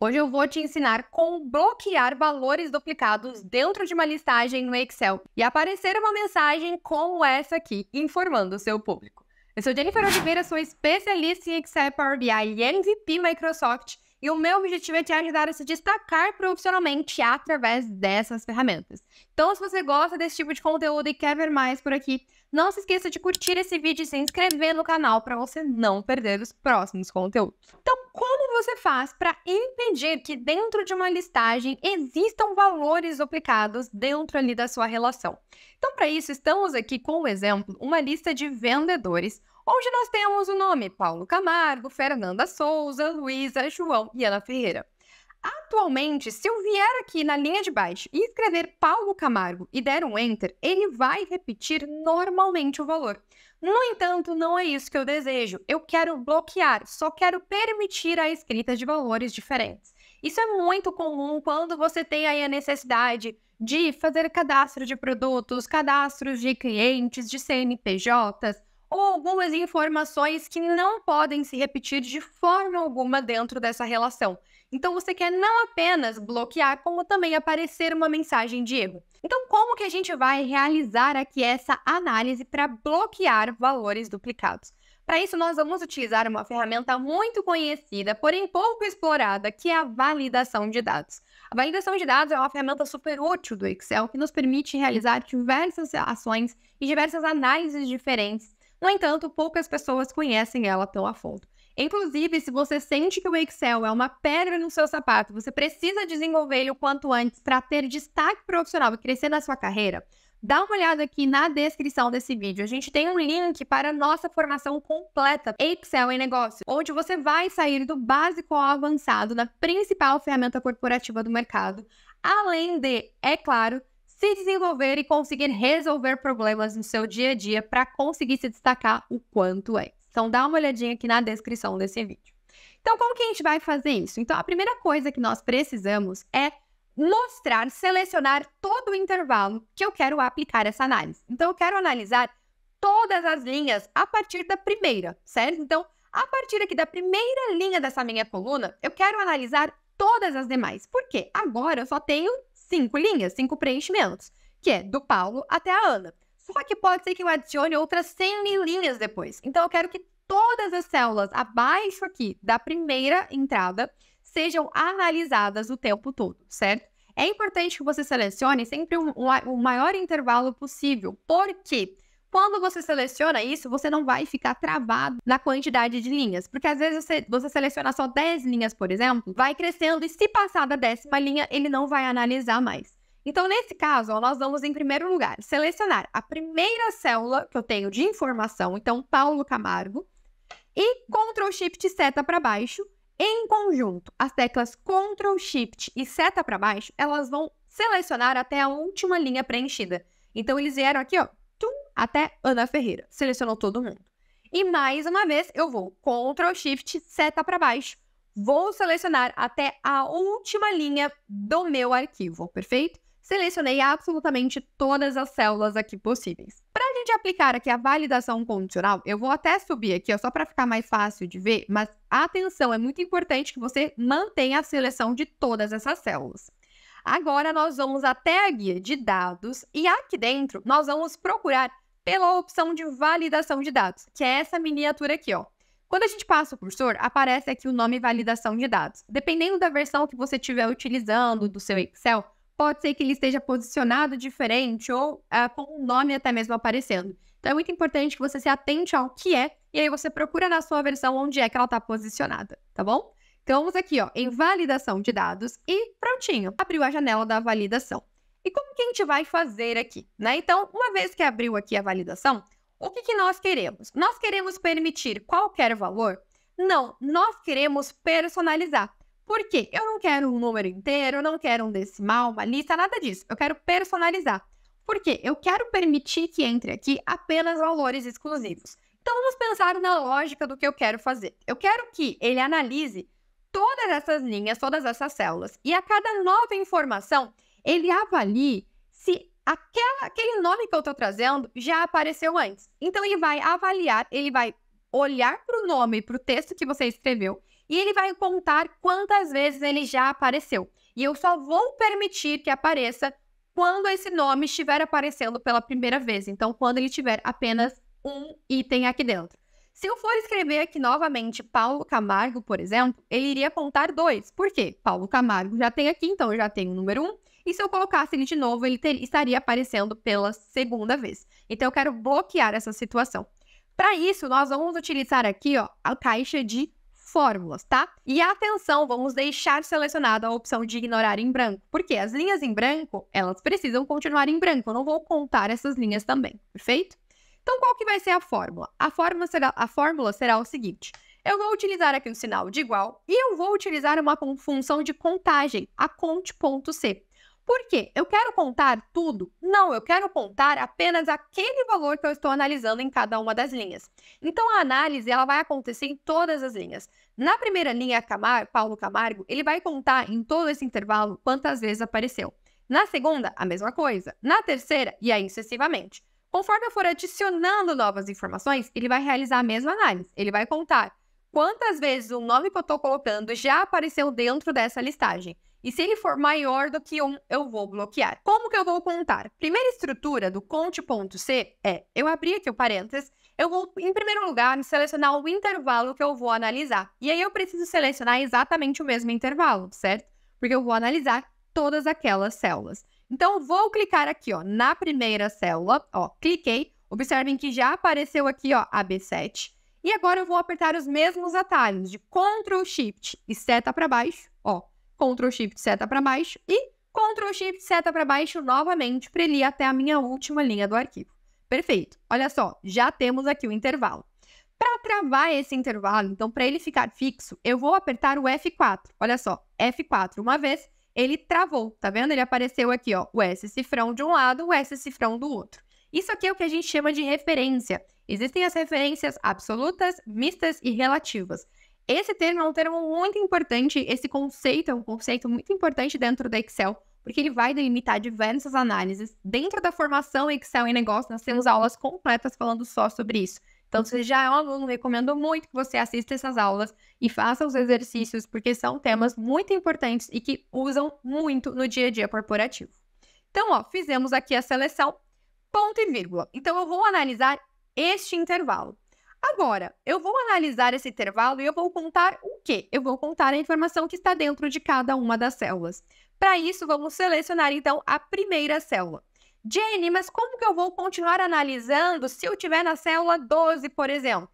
Hoje eu vou te ensinar como bloquear valores duplicados dentro de uma listagem no Excel e aparecer uma mensagem como essa aqui, informando o seu público. Eu sou Jennifer Oliveira, sou especialista em Excel Power BI e MVP Microsoft e o meu objetivo é te ajudar a se destacar profissionalmente através dessas ferramentas. Então, se você gosta desse tipo de conteúdo e quer ver mais por aqui, não se esqueça de curtir esse vídeo e se inscrever no canal para você não perder os próximos conteúdos. Então, como você faz para impedir que dentro de uma listagem existam valores duplicados dentro ali da sua relação? Então, para isso, estamos aqui com o exemplo, uma lista de vendedores onde nós temos o nome Paulo Camargo, Fernanda Souza, Luísa, João e Ana Ferreira. Atualmente, se eu vier aqui na linha de baixo e escrever Paulo Camargo e der um Enter, ele vai repetir normalmente o valor. No entanto, não é isso que eu desejo. Eu quero bloquear, só quero permitir a escrita de valores diferentes. Isso é muito comum quando você tem aí a necessidade de fazer cadastro de produtos, cadastros de clientes, de CNPJs, ou algumas informações que não podem se repetir de forma alguma dentro dessa relação. Então você quer não apenas bloquear, como também aparecer uma mensagem de erro. Então, como que a gente vai realizar aqui essa análise para bloquear valores duplicados? Para isso, nós vamos utilizar uma ferramenta muito conhecida, porém pouco explorada, que é a validação de dados. A validação de dados é uma ferramenta super útil do Excel que nos permite realizar diversas ações e diversas análises diferentes no entanto, poucas pessoas conhecem ela tão a fundo. Inclusive, se você sente que o Excel é uma pedra no seu sapato, você precisa desenvolver ele o quanto antes para ter destaque profissional e crescer na sua carreira, dá uma olhada aqui na descrição desse vídeo. A gente tem um link para a nossa formação completa Excel em negócio, onde você vai sair do básico ao avançado na principal ferramenta corporativa do mercado, além de, é claro, se desenvolver e conseguir resolver problemas no seu dia a dia para conseguir se destacar o quanto antes. Então dá uma olhadinha aqui na descrição desse vídeo. Então, como que a gente vai fazer isso? Então, a primeira coisa que nós precisamos é mostrar, selecionar todo o intervalo que eu quero aplicar essa análise. Então, eu quero analisar todas as linhas a partir da primeira, certo? Então, a partir aqui da primeira linha dessa minha coluna, eu quero analisar todas as demais. Por quê? Agora eu só tenho cinco linhas, cinco preenchimentos, que é do Paulo até a Ana. Só que pode ser que eu adicione outras 100 mil linhas depois. Então, eu quero que todas as células abaixo aqui da primeira entrada sejam analisadas o tempo todo, certo? É importante que você selecione sempre o um, um, um maior intervalo possível. Por quê? Quando você seleciona isso, você não vai ficar travado na quantidade de linhas. Porque às vezes você, você seleciona só 10 linhas, por exemplo, vai crescendo e se passar da décima linha, ele não vai analisar mais. Então, nesse caso, ó, nós vamos, em primeiro lugar, selecionar a primeira célula que eu tenho de informação, então, Paulo Camargo, e Ctrl Shift seta para baixo. Em conjunto, as teclas Ctrl Shift e seta para baixo, elas vão selecionar até a última linha preenchida. Então, eles vieram aqui, ó, até Ana Ferreira. Selecionou todo mundo. E mais uma vez, eu vou Ctrl Shift, seta para baixo. Vou selecionar até a última linha do meu arquivo, perfeito? Selecionei absolutamente todas as células aqui possíveis. Para a gente aplicar aqui a validação condicional, eu vou até subir aqui, ó, só para ficar mais fácil de ver, mas atenção, é muito importante que você mantenha a seleção de todas essas células. Agora nós vamos até a guia de dados e aqui dentro nós vamos procurar pela opção de validação de dados, que é essa miniatura aqui, ó. Quando a gente passa o cursor, aparece aqui o nome validação de dados. Dependendo da versão que você estiver utilizando do seu Excel, pode ser que ele esteja posicionado diferente ou uh, com o nome até mesmo aparecendo. Então é muito importante que você se atente ao que é e aí você procura na sua versão onde é que ela está posicionada, tá bom? Então vamos aqui, ó, em validação de dados e prontinho, abriu a janela da validação. E como que a gente vai fazer aqui? Né? Então, uma vez que abriu aqui a validação, o que, que nós queremos? Nós queremos permitir qualquer valor? Não, nós queremos personalizar. Por quê? Eu não quero um número inteiro, eu não quero um decimal, uma lista, nada disso. Eu quero personalizar. Por quê? Eu quero permitir que entre aqui apenas valores exclusivos. Então, vamos pensar na lógica do que eu quero fazer. Eu quero que ele analise todas essas linhas, todas essas células, e a cada nova informação, ele avalie se aquela, aquele nome que eu estou trazendo já apareceu antes. Então, ele vai avaliar, ele vai olhar para o nome, para o texto que você escreveu, e ele vai contar quantas vezes ele já apareceu. E eu só vou permitir que apareça quando esse nome estiver aparecendo pela primeira vez. Então, quando ele tiver apenas um item aqui dentro. Se eu for escrever aqui novamente Paulo Camargo, por exemplo, ele iria contar dois. Por quê? Paulo Camargo já tem aqui, então eu já tenho o número um. E se eu colocasse ele de novo, ele ter, estaria aparecendo pela segunda vez. Então eu quero bloquear essa situação. Para isso, nós vamos utilizar aqui ó, a caixa de fórmulas, tá? E atenção, vamos deixar selecionada a opção de ignorar em branco, porque as linhas em branco, elas precisam continuar em branco. Eu não vou contar essas linhas também, perfeito? Então, qual que vai ser a fórmula? A fórmula será, a fórmula será o seguinte. Eu vou utilizar aqui o sinal de igual e eu vou utilizar uma função de contagem, a conte.c. Por quê? Eu quero contar tudo? Não, eu quero contar apenas aquele valor que eu estou analisando em cada uma das linhas. Então, a análise ela vai acontecer em todas as linhas. Na primeira linha, Camar, Paulo Camargo, ele vai contar em todo esse intervalo quantas vezes apareceu. Na segunda, a mesma coisa. Na terceira, e aí sucessivamente. Conforme eu for adicionando novas informações, ele vai realizar a mesma análise. Ele vai contar quantas vezes o nome que eu estou colocando já apareceu dentro dessa listagem. E se ele for maior do que um, eu vou bloquear. Como que eu vou contar? Primeira estrutura do conte.c é, eu abri aqui o parênteses, eu vou, em primeiro lugar, selecionar o intervalo que eu vou analisar. E aí eu preciso selecionar exatamente o mesmo intervalo, certo? Porque eu vou analisar todas aquelas células. Então, vou clicar aqui, ó, na primeira célula, ó, cliquei. Observem que já apareceu aqui, ó, a B7. E agora eu vou apertar os mesmos atalhos de Ctrl Shift e seta para baixo, ó, Ctrl Shift seta para baixo e Ctrl Shift seta para baixo novamente para ele ir até a minha última linha do arquivo. Perfeito. Olha só, já temos aqui o intervalo. Para travar esse intervalo, então para ele ficar fixo, eu vou apertar o F4. Olha só, F4 uma vez ele travou, tá vendo? Ele apareceu aqui, ó, o S cifrão de um lado, o S cifrão do outro. Isso aqui é o que a gente chama de referência. Existem as referências absolutas, mistas e relativas. Esse termo é um termo muito importante, esse conceito é um conceito muito importante dentro da Excel, porque ele vai delimitar diversas análises. Dentro da formação Excel em negócio, nós temos aulas completas falando só sobre isso. Então, se já é um aluno, recomendo muito que você assista essas aulas e faça os exercícios, porque são temas muito importantes e que usam muito no dia a dia corporativo. Então, ó, fizemos aqui a seleção, ponto e vírgula. Então, eu vou analisar este intervalo. Agora, eu vou analisar esse intervalo e eu vou contar o quê? Eu vou contar a informação que está dentro de cada uma das células. Para isso, vamos selecionar então a primeira célula. Jenny, mas como que eu vou continuar analisando se eu estiver na célula 12, por exemplo?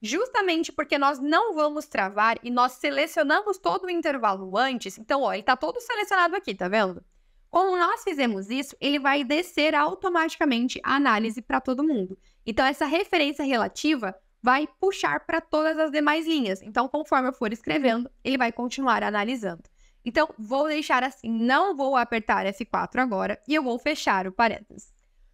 Justamente porque nós não vamos travar e nós selecionamos todo o intervalo antes. Então, ó, ele está todo selecionado aqui, tá vendo? Como nós fizemos isso, ele vai descer automaticamente a análise para todo mundo. Então, essa referência relativa vai puxar para todas as demais linhas. Então, conforme eu for escrevendo, ele vai continuar analisando. Então, vou deixar assim, não vou apertar F4 agora e eu vou fechar o parênteses.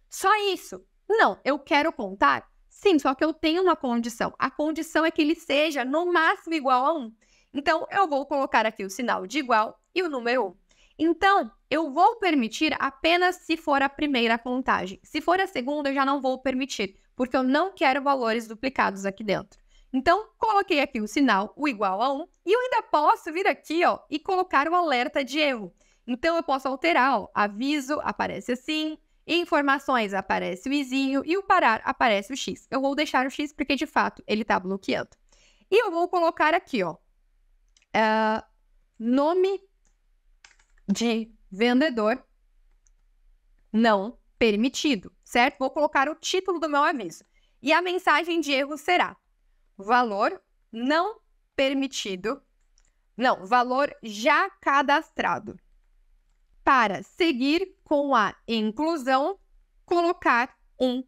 Só isso? Não, eu quero contar? Sim, só que eu tenho uma condição. A condição é que ele seja no máximo igual a 1. Então, eu vou colocar aqui o sinal de igual e o número 1. Então, eu vou permitir apenas se for a primeira contagem. Se for a segunda, eu já não vou permitir, porque eu não quero valores duplicados aqui dentro. Então, coloquei aqui o sinal, o igual a 1, e eu ainda posso vir aqui, ó, e colocar o alerta de erro. Então, eu posso alterar, ó, aviso aparece assim, informações aparece o izinho e o parar aparece o X. Eu vou deixar o X porque, de fato, ele está bloqueando. E eu vou colocar aqui, ó, uh, nome de vendedor não permitido, certo? Vou colocar o título do meu aviso. E a mensagem de erro será valor não permitido, não, valor já cadastrado. Para seguir com a inclusão, colocar um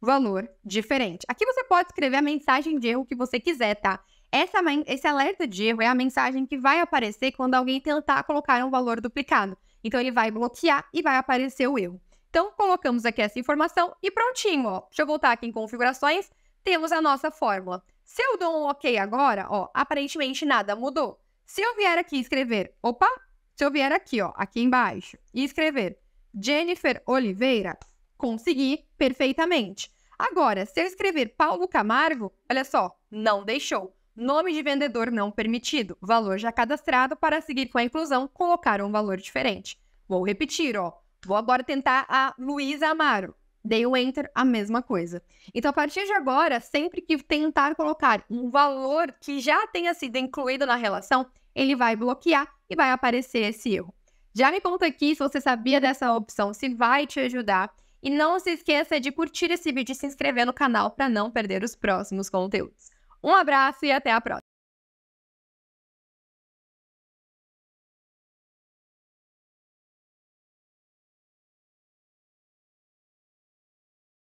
valor diferente. Aqui você pode escrever a mensagem de erro que você quiser, tá? Essa, esse alerta de erro é a mensagem que vai aparecer quando alguém tentar colocar um valor duplicado. Então, ele vai bloquear e vai aparecer o erro. Então, colocamos aqui essa informação e prontinho, ó. Deixa eu voltar aqui em configurações temos a nossa fórmula. Se eu dou um OK agora, ó, aparentemente nada mudou. Se eu vier aqui escrever, opa, se eu vier aqui, ó, aqui embaixo, e escrever Jennifer Oliveira, consegui perfeitamente. Agora, se eu escrever Paulo Camargo, olha só, não deixou. nome de vendedor não permitido, valor já cadastrado para seguir com a inclusão, colocar um valor diferente. Vou repetir, ó. Vou agora tentar a Luísa Amaro. Dei o enter, a mesma coisa. Então, a partir de agora, sempre que tentar colocar um valor que já tenha sido incluído na relação, ele vai bloquear e vai aparecer esse erro. Já me conta aqui se você sabia dessa opção, se vai te ajudar. E não se esqueça de curtir esse vídeo e se inscrever no canal para não perder os próximos conteúdos. Um abraço e até a próxima!